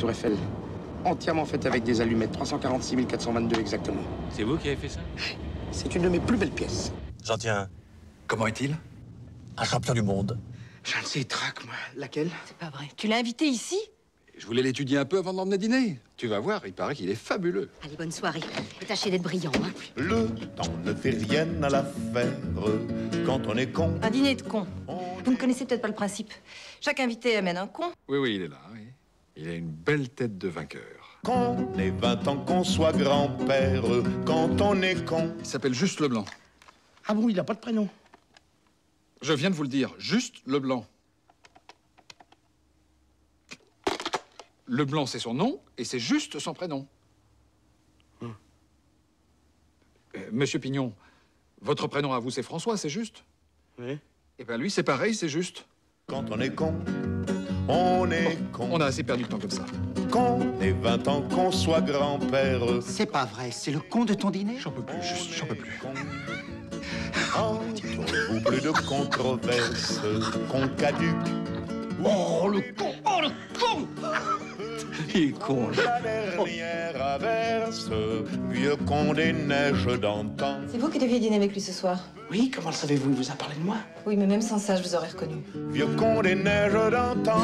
Tour Eiffel. Entièrement faite avec des allumettes, 346 422 exactement. C'est vous qui avez fait ça? C'est une de mes plus belles pièces. J'en tiens un. Comment est-il? Un champion du monde. Je ne sais, traque, moi. Laquelle? C'est pas vrai. Tu l'as invité ici? Je voulais l'étudier un peu avant de l'emmener dîner. Tu vas voir, il paraît qu'il est fabuleux. Allez, bonne soirée. Et tâchez d'être brillant, hein. Le temps ne fait rien à l'affaire quand on est con. Un dîner de cons. Vous ne connaissez peut-être pas le principe. Chaque invité amène un con. Oui, oui, il est là, oui. Il a une belle tête de vainqueur. Qu'on ait 20 ans, qu'on soit grand-père, quand on est con. Il s'appelle Juste Leblanc. Ah bon, il n'a pas de prénom Je viens de vous le dire, Juste Leblanc. Leblanc, c'est son nom, et c'est juste son prénom. Euh, Monsieur Pignon, votre prénom à vous, c'est François, c'est juste? Oui. Eh bien, lui, c'est pareil, c'est juste. Quand on est con, on est con. On a assez perdu de temps comme ça. Qu'on ait 20 ans, qu'on soit grand-père. C'est pas vrai, c'est le con de ton dîner J'en peux plus, juste, j'en peux plus. Entre vous, plus de controverses, qu'on caduque. Oh, le con Oh, le con Il est con. La dernière averse, vieux con des neiges d'antan. C'est vous qui deviez dîner avec lui ce soir Oui, comment le savez-vous? Il vous a parlé de moi Oui, mais même sans ça, je vous aurais reconnu. Vieux con des neiges d'antan.